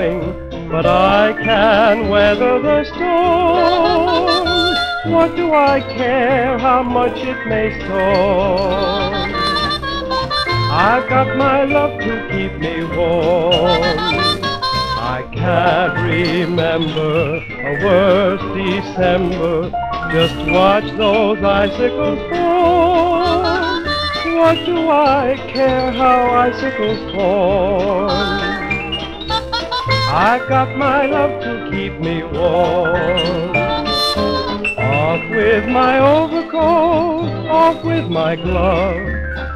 but I can weather the storm. What do I care how much it may storm? I've got my love to keep me warm. I can't remember a worse December. Just watch those icicles fall. What do I care how icicles fall? I've got my love to keep me warm. Off with my overcoat, off with my glove.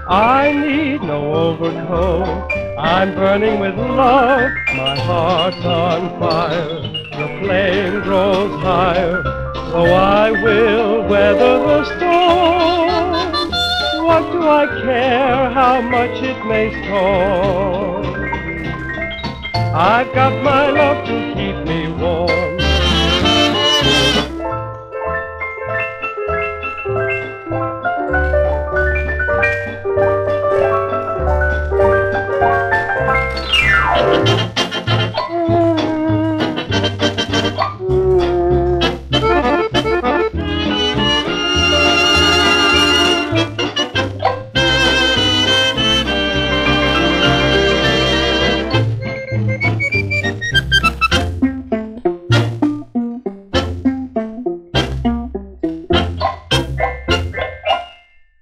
I need no overcoat. I'm burning with love. My heart's on fire. The flame grows higher. So I will weather the storm. What do I care how much it may storm? I've got my love to keep me warm.